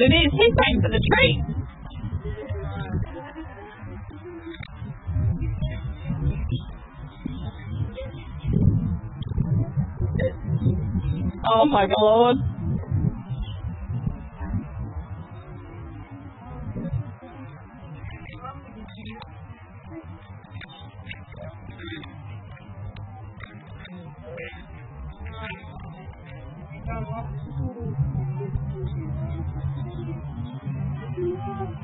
it is. He's waiting for the treat. Oh my god. Thank you.